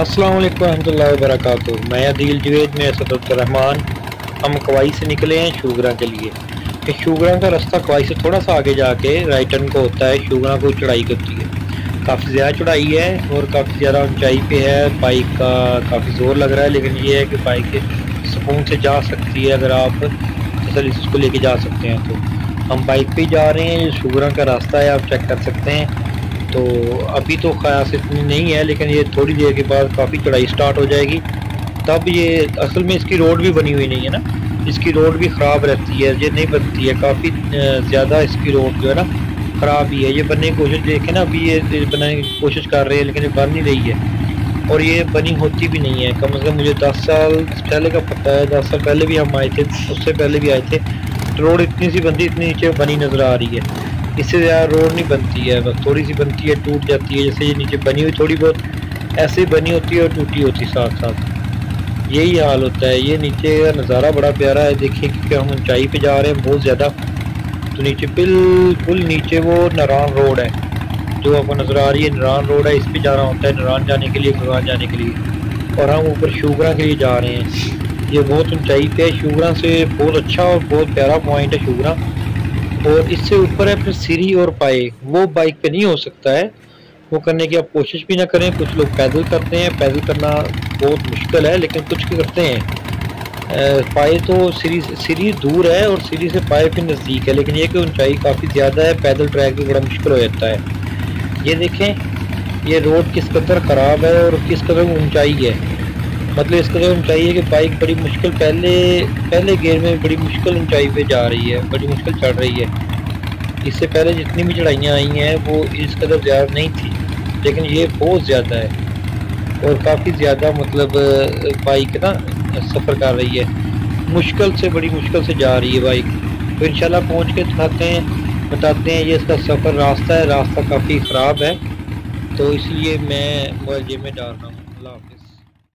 अस्सलाम वालेकुम रहमतुल्लाहि व मैं अदील जवेद, में असदुररहमान हम कवाई से निकले हैं शुगरा के लिए। कि शुगरा का रास्ता कवाई से थोड़ा सा आगे जाके राइट टर्न को होता है। शुगरा को चढ़ाई करती है। काफ़ी ज़्यादा चढ़ाई है और काफ़ी ज़्यादा ऊंचाई पे है। बाइक का काफ़ी ज़ोर लग रहा है, लेकिन ये है कि बाइक सुकून से जा सकती है अगर आप तसली इसको लेके जा सकते हैं तो। हम बाइक पे जा रहे हैं। ये शुगरा का रास्ता है, आप चेक कर सकते हैं। तो अभी तो ख़ास इतनी नहीं है, लेकिन ये थोड़ी देर के बाद काफ़ी चढ़ाई स्टार्ट हो जाएगी। तब ये असल में इसकी रोड भी बनी हुई नहीं है ना। इसकी रोड भी ख़राब रहती है, ये नहीं बनती है। काफ़ी ज़्यादा इसकी रोड जो है ना, ख़राब ही है। ये बनने की कोशिश, देखें ना, अभी ये बनाने की कोशिश कर रहे हैं, लेकिन ये बन नहीं रही है। और ये बनी होती भी नहीं है। कम अज़ कम मुझे दस साल पहले का पता है, दस साल पहले भी हम आए थे, उससे पहले भी आए थे। तो रोड इतनी सी बनती इतनी नीचे बनी नज़र आ रही है। इससे ज़्यादा रोड नहीं बनती है, बस थोड़ी सी बनती है, टूट जाती है, जैसे ये नीचे बनी हुई, थोड़ी बहुत ऐसे बनी होती है और टूटी होती है साथ साथ। यही हाल होता है। ये नीचे का नज़ारा बड़ा प्यारा है। देखिए क्योंकि हम ऊंचाई पे जा रहे हैं, बहुत ज़्यादा। तो नीचे बिल्कुल नीचे वो नारान रोड है। जो आपको नज़र आ रही है नारान रोड है। इस पर जाना होता है नारान जाने के लिए, भगवान जाने के लिए। और हम ऊपर शुगरा के लिए जा रहे हैं। ये बहुत ऊंचाई पे है। शुगरा से बहुत अच्छा और बहुत प्यारा पॉइंट है शुगरा और इससे ऊपर है, फिर सीढ़ी और पाए। वो बाइक पे नहीं हो सकता है। वो करने की आप कोशिश भी ना करें। कुछ लोग पैदल करते हैं। पैदल करना बहुत मुश्किल है, लेकिन कुछ करते हैं। पाए तो सीढ़ी सीढ़ी दूर है और सीढ़ी से पाए भी नज़दीक है। लेकिन ये कि ऊंचाई काफ़ी ज़्यादा है, पैदल ट्रैक भी बड़ा मुश्किल हो जाता है। ये देखें, ये रोड किस कदर ख़राब है और किस कदर ऊंचाई है। मतलब इस कदर ऊंचाई है कि बाइक बड़ी मुश्किल, पहले पहले गेयर में बड़ी मुश्किल ऊंचाई पे जा रही है, बड़ी मुश्किल चढ़ रही है। इससे पहले जितनी भी चढ़ाइयाँ आई हैं, वो इस कदर ज़्यादा नहीं थी, लेकिन ये बहुत ज़्यादा है। और काफ़ी ज़्यादा मतलब बाइक ना सफ़र कर रही है। मुश्किल से, बड़ी मुश्किल से जा रही है बाइक तो इंशाल्लाह पहुँच के दिखाते हैं, बताते हैं ये इसका सफ़र रास्ता है, रास्ता काफ़ी ख़राब है। तो इसलिए मैं जेब में डाल रहा हूँ। अल्लाह हाफिज़।